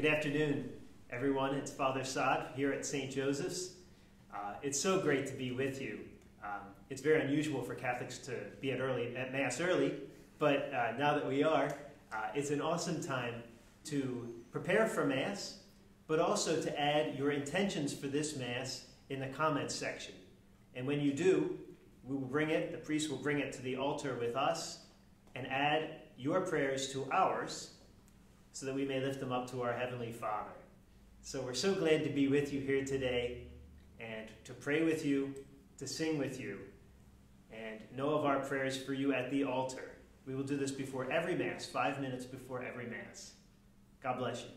Good afternoon, everyone. It's Father Saad here at St. Joseph's. Uh, it's so great to be with you. Um, it's very unusual for Catholics to be at early at Mass early, but uh, now that we are, uh, it's an awesome time to prepare for Mass, but also to add your intentions for this Mass in the comments section. And when you do, we will bring it, the priest will bring it to the altar with us and add your prayers to ours so that we may lift them up to our Heavenly Father. So we're so glad to be with you here today and to pray with you, to sing with you, and know of our prayers for you at the altar. We will do this before every Mass, five minutes before every Mass. God bless you.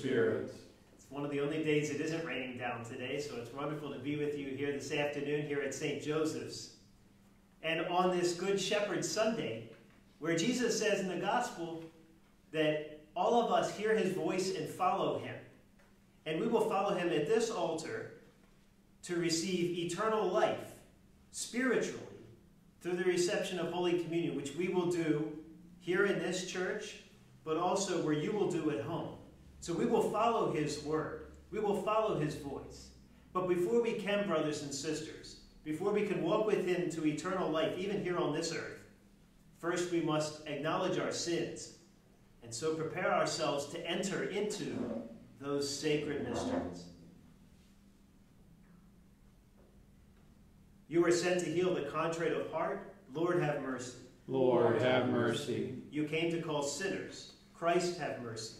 Spirit. It's one of the only days it isn't raining down today, so it's wonderful to be with you here this afternoon here at St. Joseph's. And on this Good Shepherd Sunday, where Jesus says in the Gospel that all of us hear his voice and follow him. And we will follow him at this altar to receive eternal life spiritually through the reception of Holy Communion, which we will do here in this church, but also where you will do at home. So we will follow his word, we will follow his voice. But before we can, brothers and sisters, before we can walk with him to eternal life, even here on this earth, first we must acknowledge our sins and so prepare ourselves to enter into those sacred mysteries. You were sent to heal the contrite of heart. Lord, have mercy. Lord, have mercy. You came to call sinners. Christ, have mercy.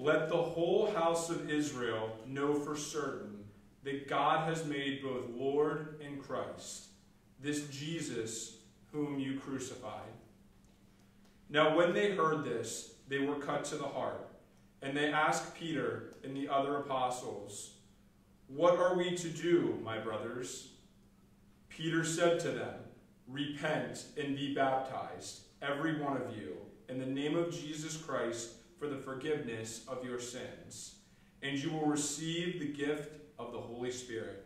Let the whole house of Israel know for certain that God has made both Lord and Christ, this Jesus whom you crucified. Now, when they heard this, they were cut to the heart, and they asked Peter and the other apostles, What are we to do, my brothers? Peter said to them, Repent and be baptized, every one of you, in the name of Jesus Christ for the forgiveness of your sins, and you will receive the gift of the Holy Spirit.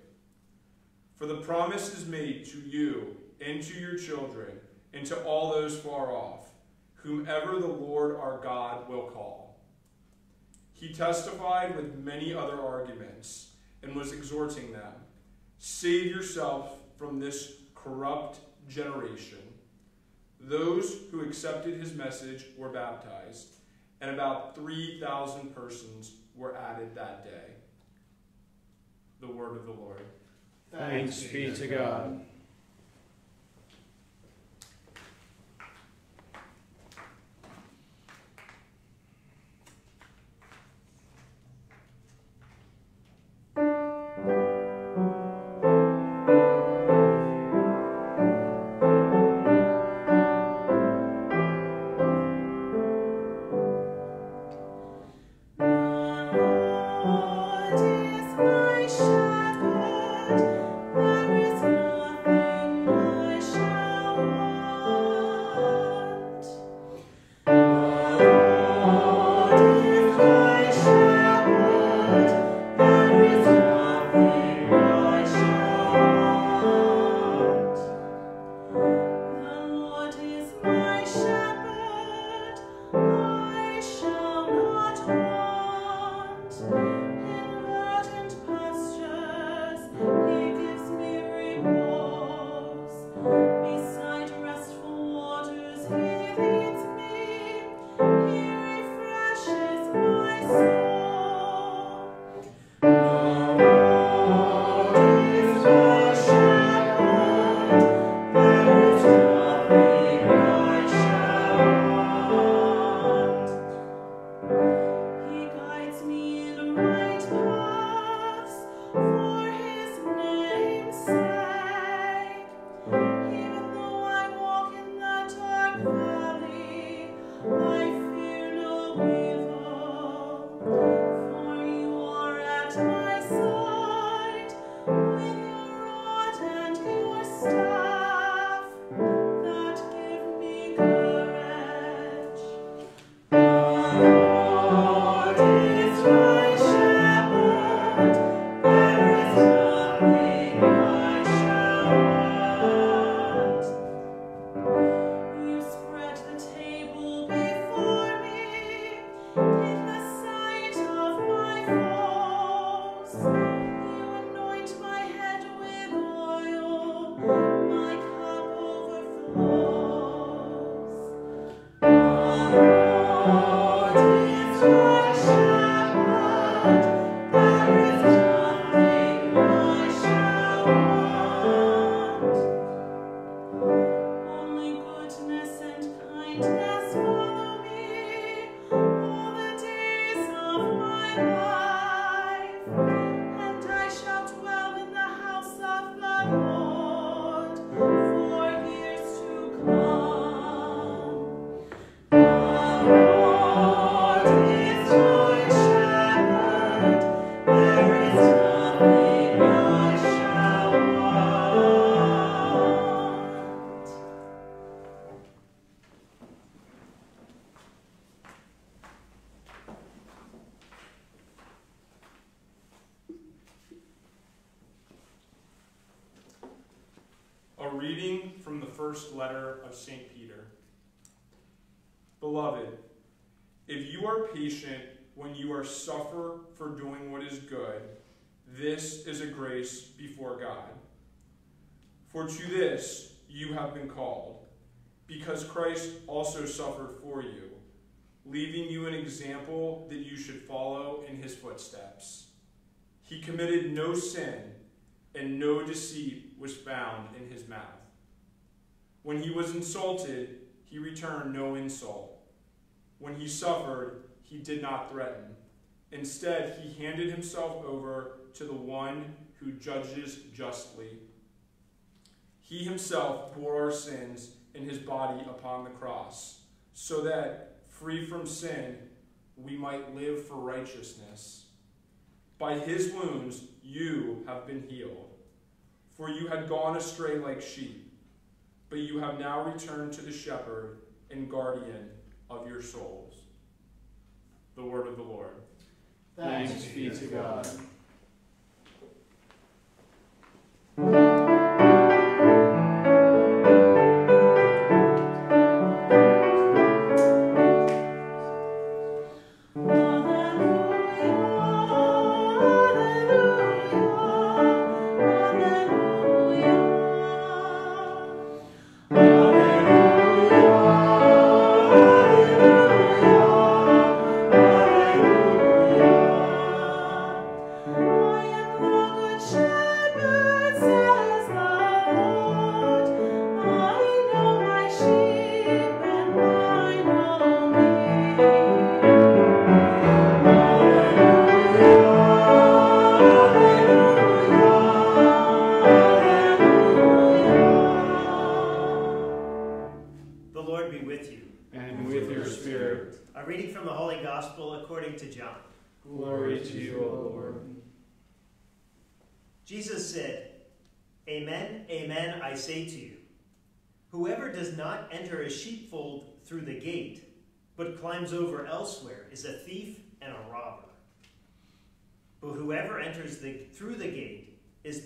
For the promise is made to you and to your children and to all those far off, whomever the Lord our God will call. He testified with many other arguments and was exhorting them Save yourself from this corrupt generation. Those who accepted his message were baptized, and about 3,000 persons were added that day. The word of the Lord. Thanks be to God. First letter of St. Peter. Beloved, if you are patient when you are suffer for doing what is good, this is a grace before God. For to this you have been called, because Christ also suffered for you, leaving you an example that you should follow in his footsteps. He committed no sin, and no deceit was found in his mouth. When he was insulted, he returned no insult. When he suffered, he did not threaten, Instead, he handed himself over to the one who judges justly. He himself bore our sins in his body upon the cross, so that, free from sin, we might live for righteousness. By his wounds you have been healed. For you had gone astray like sheep, but you have now returned to the shepherd and guardian of your souls. The word of the Lord. Thanks be to God.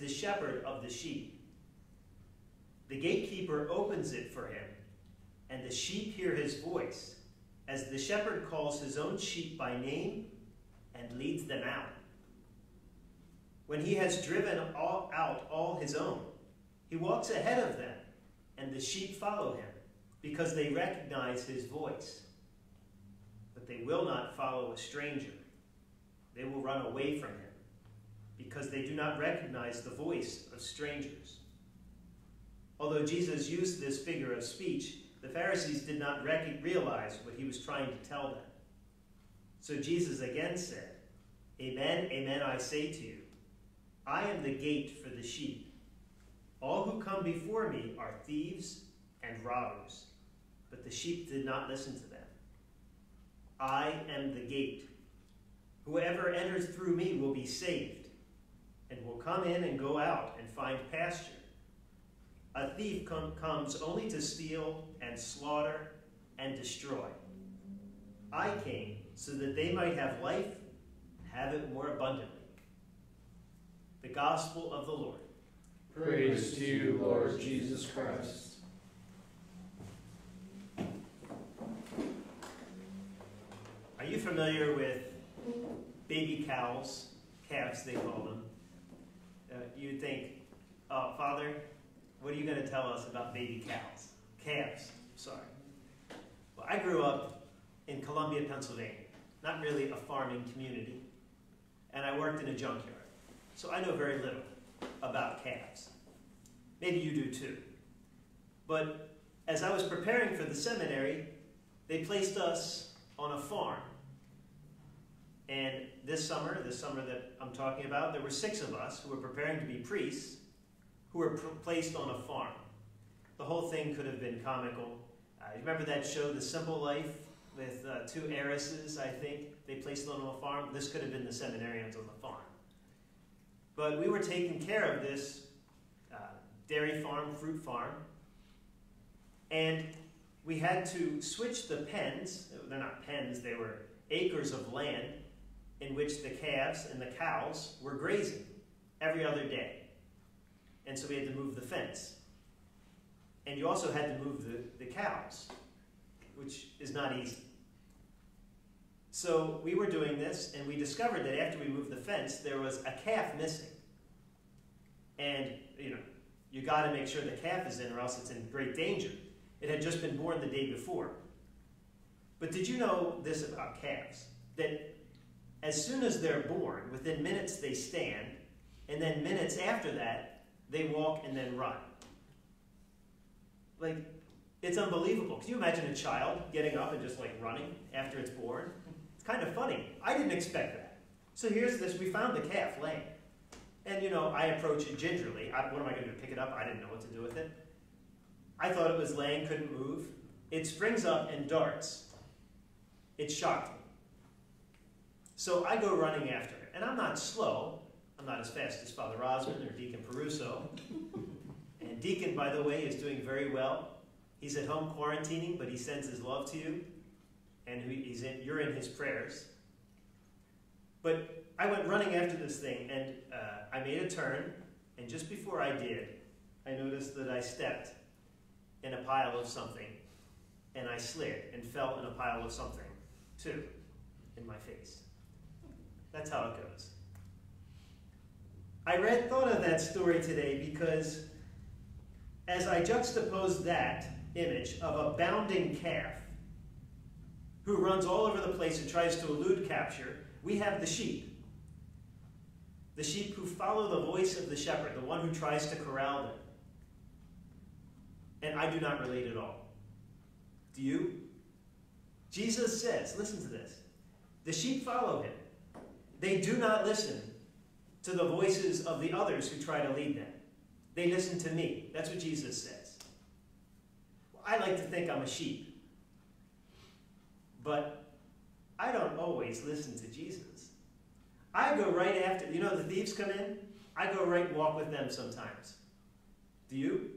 The shepherd of the sheep. The gatekeeper opens it for him, and the sheep hear his voice, as the shepherd calls his own sheep by name and leads them out. When he has driven all, out all his own, he walks ahead of them, and the sheep follow him, because they recognize his voice But they will not follow a stranger. They will run away from him because they do not recognize the voice of strangers. Although Jesus used this figure of speech, the Pharisees did not realize what he was trying to tell them. So Jesus again said, Amen, amen, I say to you, I am the gate for the sheep. All who come before me are thieves and robbers, but the sheep did not listen to them. I am the gate. Whoever enters through me will be saved, and will come in and go out and find pasture. A thief com comes only to steal and slaughter and destroy. I came so that they might have life, have it more abundantly. The Gospel of the Lord. Praise to you, Lord Jesus Christ. Are you familiar with baby cows, calves they call them? Uh, you'd think, oh, Father, what are you going to tell us about baby cows? Calves, sorry. Well, I grew up in Columbia, Pennsylvania, not really a farming community, and I worked in a junkyard. So I know very little about calves. Maybe you do too. But as I was preparing for the seminary, they placed us on a farm and this summer, this summer that I'm talking about, there were six of us who were preparing to be priests who were placed on a farm. The whole thing could have been comical. Uh, you remember that show, The Simple Life, with uh, two heiresses, I think? They placed them on a farm. This could have been the seminarians on the farm. But we were taking care of this uh, dairy farm, fruit farm, and we had to switch the pens. They're not pens, they were acres of land in which the calves and the cows were grazing every other day. And so we had to move the fence. And you also had to move the, the cows, which is not easy. So we were doing this, and we discovered that after we moved the fence, there was a calf missing. And, you know, you got to make sure the calf is in, or else it's in great danger. It had just been born the day before. But did you know this about calves? That as soon as they're born, within minutes they stand, and then minutes after that, they walk and then run. Like, it's unbelievable. Can you imagine a child getting up and just like running after it's born? It's kind of funny. I didn't expect that. So here's this we found the calf laying. And, you know, I approach it gingerly. I, what am I going to do? Pick it up? I didn't know what to do with it. I thought it was laying, couldn't move. It springs up and darts. It shocked me. So I go running after it. And I'm not slow. I'm not as fast as Father Osmond or Deacon Peruso. And Deacon, by the way, is doing very well. He's at home quarantining, but he sends his love to you. And he's in, you're in his prayers. But I went running after this thing, and uh, I made a turn, and just before I did, I noticed that I stepped in a pile of something, and I slid and fell in a pile of something, too, in my face. That's how it goes. I read, thought of that story today because as I juxtaposed that image of a bounding calf who runs all over the place and tries to elude capture, we have the sheep the sheep who follow the voice of the shepherd, the one who tries to corral them. And I do not relate at all. Do you? Jesus says, listen to this the sheep follow him. They do not listen to the voices of the others who try to lead them. They listen to me. That's what Jesus says. Well, I like to think I'm a sheep, but I don't always listen to Jesus. I go right after, you know, the thieves come in, I go right walk with them sometimes. Do you?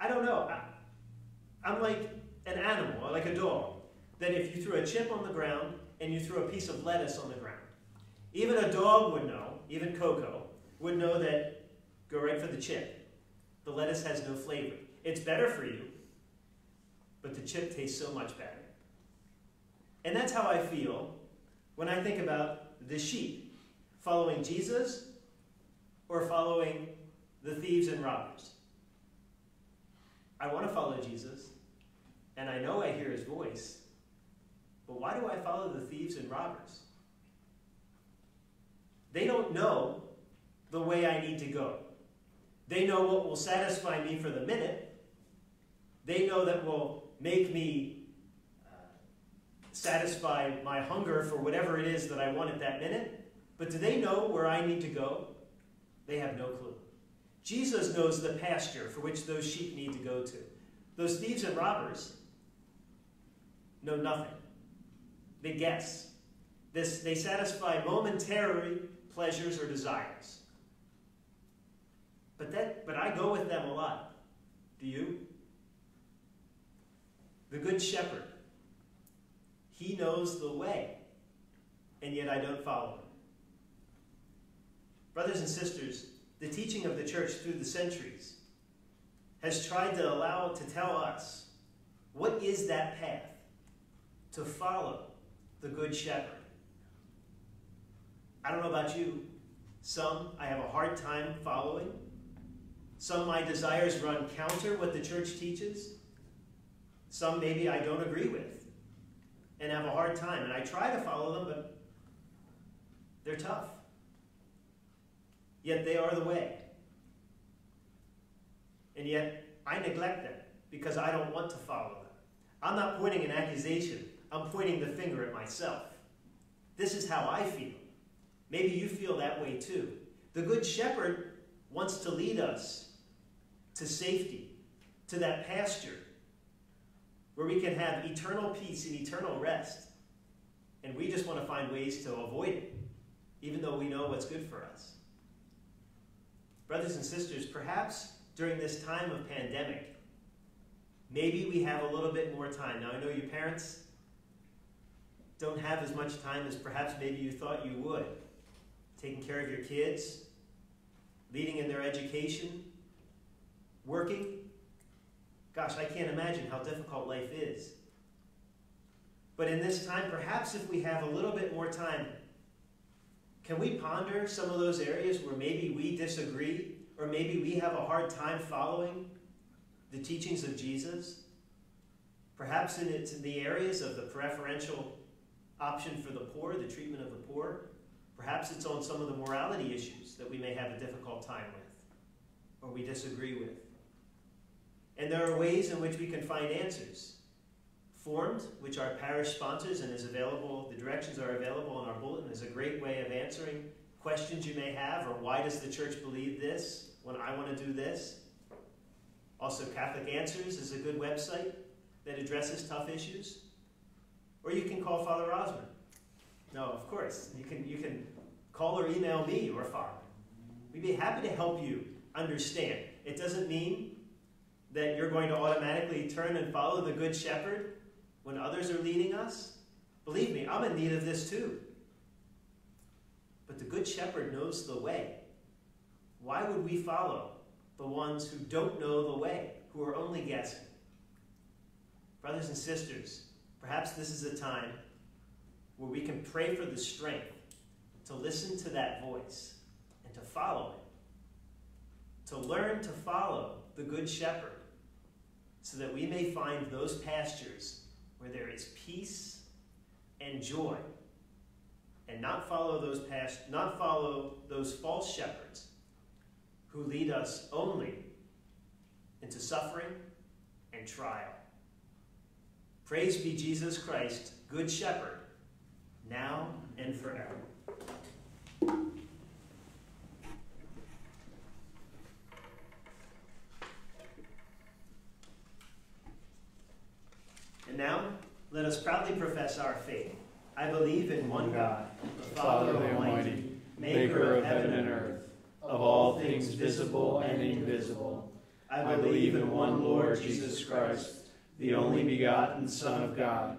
I don't know. I, am like an animal, like a dog, that if you threw a chip on the ground and you threw a piece of lettuce on the ground, even a dog would know, even Coco, would know that go right for the chip. The lettuce has no flavor. It's better for you, but the chip tastes so much better. And that's how I feel when I think about the sheep, following Jesus or following the thieves and robbers? I want to follow Jesus, and I know I hear his voice, but why do I follow the thieves and robbers? They don't know the way I need to go. They know what will satisfy me for the minute. They know that will make me uh, satisfy my hunger for whatever it is that I want at that minute. But do they know where I need to go? They have no clue. Jesus knows the pasture for which those sheep need to go to. Those thieves and robbers know nothing. They guess. This, they satisfy momentary pleasures or desires. But, that, but I go with them a lot. Do you? The Good Shepherd he knows the way, and yet I don't follow him. Brothers and sisters, the teaching of the church through the centuries has tried to allow to tell us what is that path to follow the good shepherd. I don't know about you. Some I have a hard time following. Some my desires run counter what the church teaches. Some maybe I don't agree with and have a hard time. And I try to follow them, but they're tough. Yet they are the way. And yet I neglect them because I don't want to follow them. I'm not pointing an accusation, I'm pointing the finger at myself. This is how I feel. Maybe you feel that way too. The Good Shepherd wants to lead us to safety, to that pasture where we can have eternal peace and eternal rest. And we just want to find ways to avoid it, even though we know what's good for us. Brothers and sisters, perhaps during this time of pandemic, maybe we have a little bit more time. Now, I know your parents don't have as much time as perhaps maybe you thought you would. Taking care of your kids, leading in their education, working, Gosh, I can't imagine how difficult life is. But in this time, perhaps if we have a little bit more time, can we ponder some of those areas where maybe we disagree or maybe we have a hard time following the teachings of Jesus? Perhaps in, in the areas of the preferential option for the poor, the treatment of the poor. Perhaps it's on some of the morality issues that we may have a difficult time with or we disagree with. And there are ways in which we can find answers formed, which our parish sponsors and is available, the directions are available in our bulletin, is a great way of answering questions you may have, or why does the church believe this when I want to do this? Also, Catholic Answers is a good website that addresses tough issues. Or you can call Father Osmond. No, of course. You can, you can call or email me or Father. We'd be happy to help you understand. It doesn't mean that you're going to automatically turn and follow the Good Shepherd when others are leading us. Believe me, I'm in need of this too. But the Good Shepherd knows the way. Why would we follow the ones who don't know the way, who are only guessing? Brothers and sisters, perhaps this is a time where we can pray for the strength to listen to that voice and to follow it. To learn to follow the Good Shepherd so that we may find those pastures where there is peace and joy and not follow those past not follow those false shepherds who lead us only into suffering and trial. Praise be Jesus Christ, good shepherd, now and forever. And now, let us proudly profess our faith. I believe in one God, the Father Almighty, maker of heaven and earth, of all things visible and invisible. I believe in one Lord Jesus Christ, the only begotten Son of God,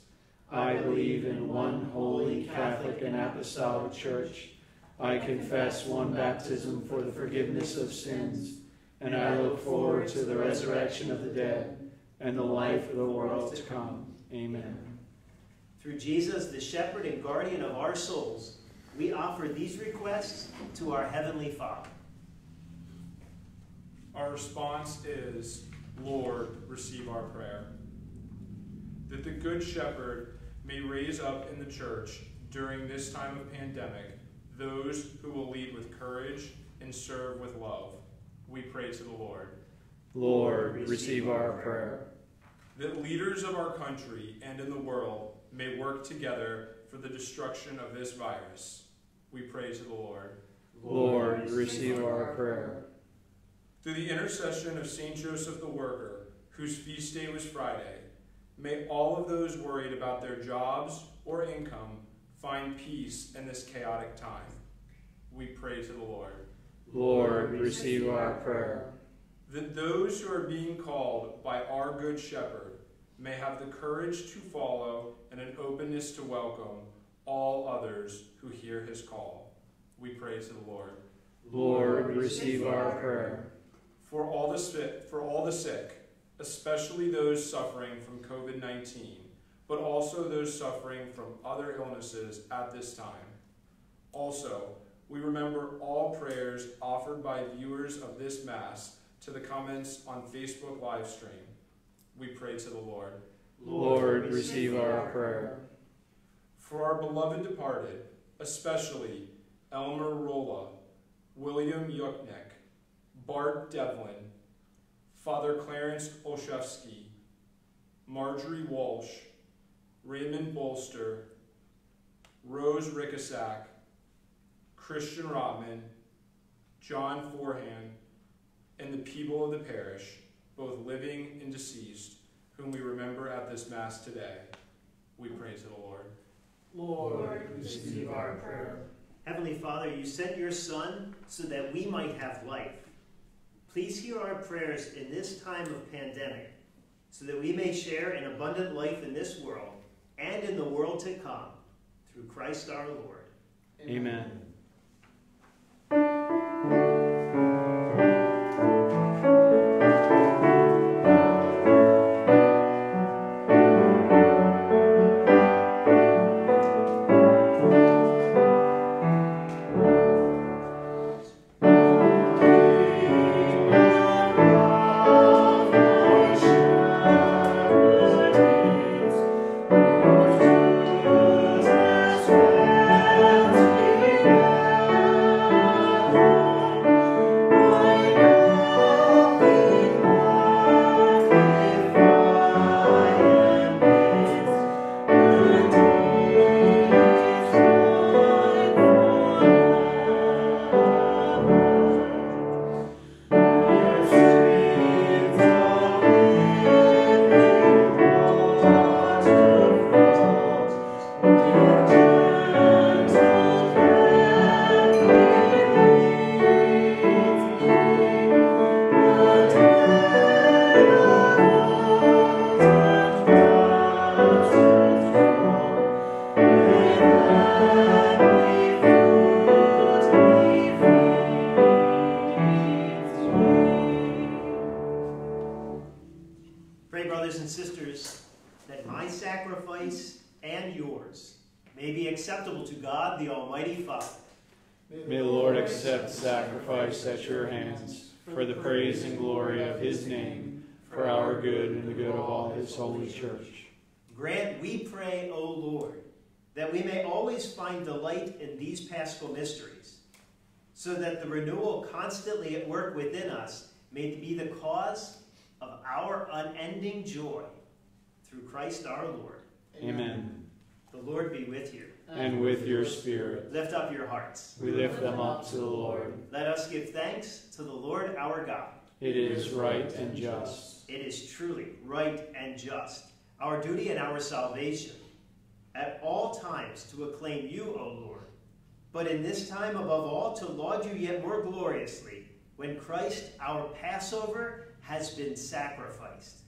I believe in one holy, Catholic, and Apostolic Church. I confess one baptism for the forgiveness of sins, and I look forward to the resurrection of the dead and the life of the world to come. Amen. Through Jesus, the shepherd and guardian of our souls, we offer these requests to our Heavenly Father. Our response is, Lord, receive our prayer. That the Good Shepherd may raise up in the church during this time of pandemic those who will lead with courage and serve with love. We pray to the Lord. Lord, receive our prayer. That leaders of our country and in the world may work together for the destruction of this virus. We pray to the Lord. Lord, receive our prayer. Through the intercession of St. Joseph the Worker, whose feast day was Friday, may all of those worried about their jobs or income find peace in this chaotic time. We pray to the Lord. Lord, receive our prayer. That those who are being called by our Good Shepherd may have the courage to follow and an openness to welcome all others who hear his call. We pray to the Lord. Lord, receive our prayer. For all the sick, for all the sick, especially those suffering from COVID-19, but also those suffering from other illnesses at this time. Also, we remember all prayers offered by viewers of this Mass to the comments on Facebook live stream. We pray to the Lord. Lord, receive our prayer. For our beloved departed, especially Elmer Rolla, William Yuknek, Bart Devlin, Father Clarence Olszewski, Marjorie Walsh, Raymond Bolster, Rose Rickasack, Christian Rodman, John Forehand, and the people of the parish, both living and deceased, whom we remember at this Mass today. we pray to the Lord. Lord, receive our prayer. Heavenly Father, you sent your Son so that we might have life. Please hear our prayers in this time of pandemic so that we may share an abundant life in this world and in the world to come through Christ our Lord. Amen. Pray, holy church. Grant, we pray, O Lord, that we may always find delight in these paschal mysteries, so that the renewal constantly at work within us may be the cause of our unending joy through Christ our Lord. Amen. The Lord be with you. And with your spirit, Lift up your hearts. we lift them up to the Lord. Let us give thanks to the Lord our God. It is right and just. It is truly right and just, our duty and our salvation, at all times to acclaim you, O Lord, but in this time above all to laud you yet more gloriously, when Christ our Passover has been sacrificed.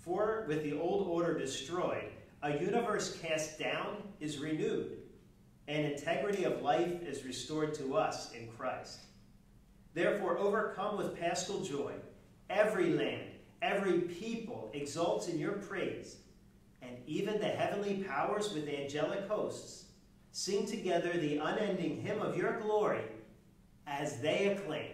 For with the old order destroyed, a universe cast down is renewed, and integrity of life is restored to us in Christ. Therefore, overcome with paschal joy, every land, every people exults in your praise, and even the heavenly powers with angelic hosts sing together the unending hymn of your glory as they acclaim.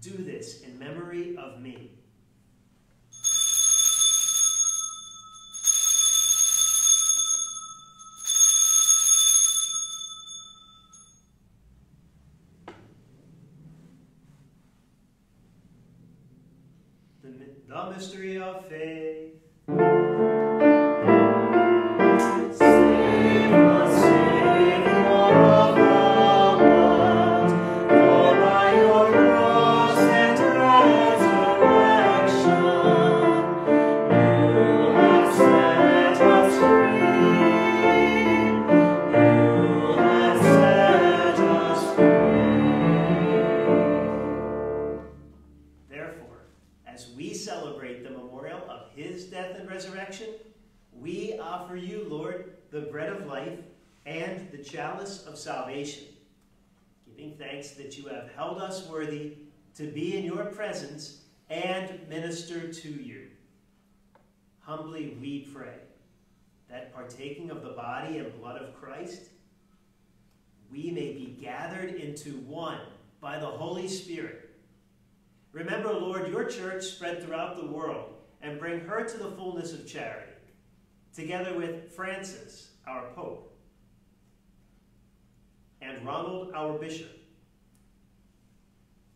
Do this in memory of me. The, the mystery of faith. Held us worthy to be in your presence and minister to you. Humbly we pray that partaking of the body and blood of Christ, we may be gathered into one by the Holy Spirit Remember, Lord, your church spread throughout the world and bring her to the fullness of charity, together with Francis, our Pope, and Ronald, our Bishop,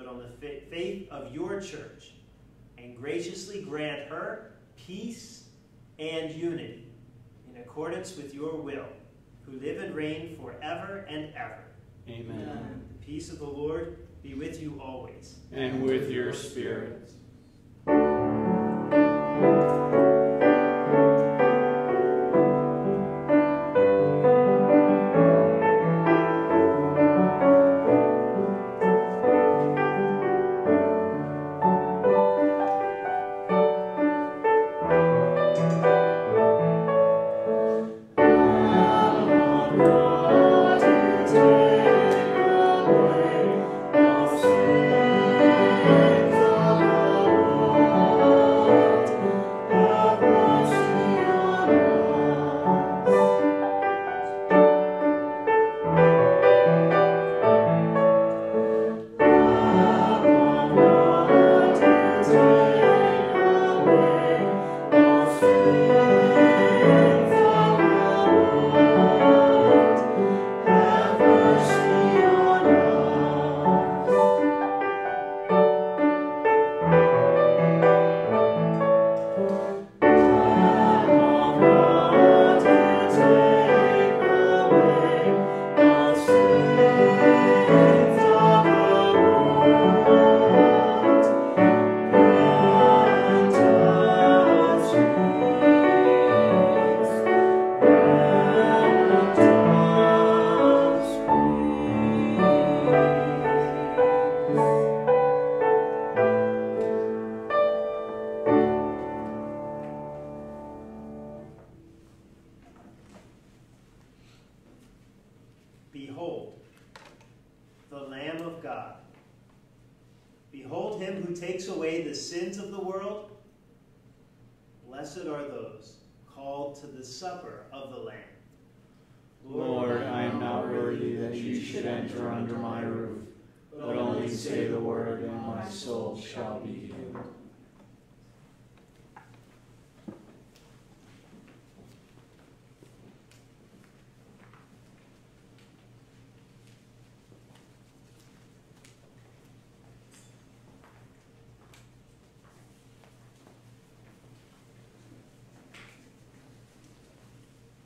but on the faith of your church, and graciously grant her peace and unity in accordance with your will, who live and reign forever and ever. Amen. The peace of the Lord be with you always. And with your spirit.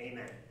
Amen.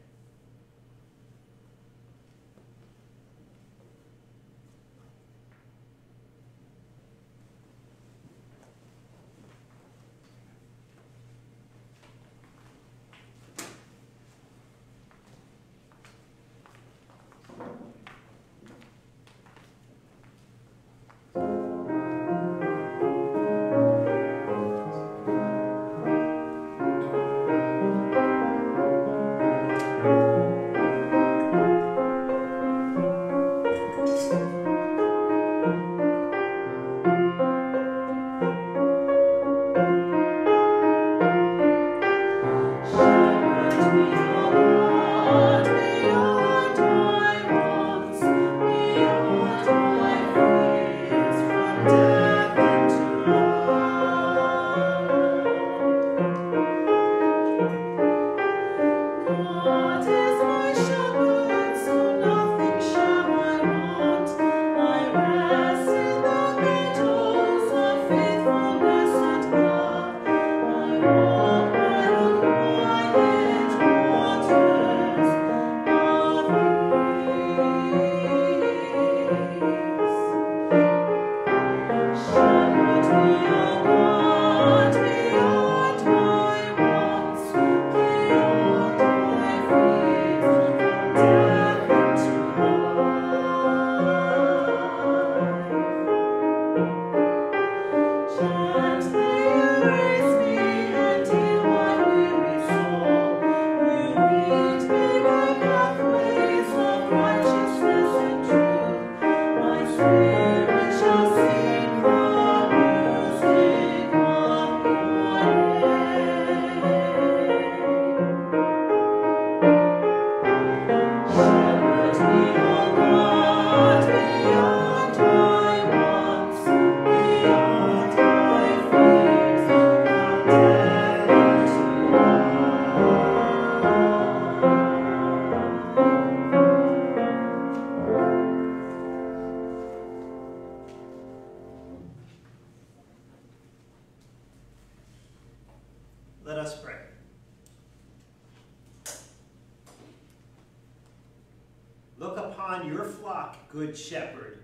Upon your flock, good shepherd,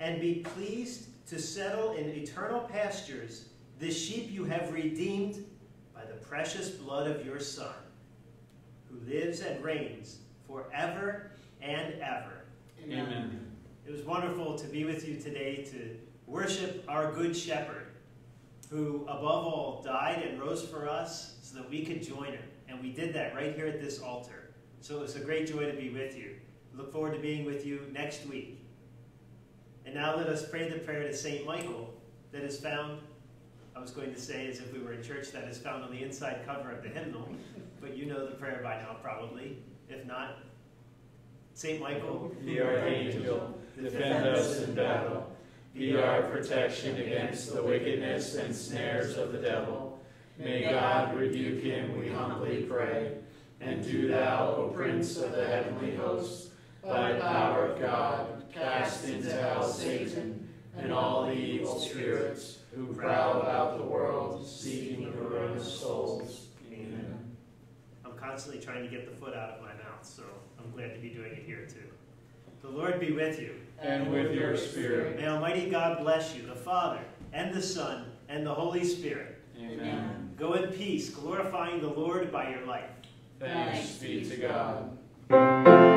and be pleased to settle in eternal pastures the sheep you have redeemed by the precious blood of your Son, who lives and reigns forever and ever. Amen. It was wonderful to be with you today to worship our Good Shepherd, who above all died and rose for us so that we could join him. And we did that right here at this altar. So it was a great joy to be with you. Look forward to being with you next week. And now let us pray the prayer to St. Michael that is found, I was going to say as if we were in church, that is found on the inside cover of the hymnal. But you know the prayer by now, probably. If not, St. Michael, The archangel, defend us in battle. Be our protection against the wickedness and snares of the devil. May God rebuke him, we humbly pray. And do thou, O Prince of the heavenly hosts, by the power of God, cast into hell Satan and all the evil spirits who prowl about the world, seeking the ruin of souls. Amen. I'm constantly trying to get the foot out of my mouth, so I'm glad to be doing it here too. The Lord be with you. And with your spirit. May Almighty God bless you, the Father, and the Son, and the Holy Spirit. Amen. Go in peace, glorifying the Lord by your life. Thanks be to God.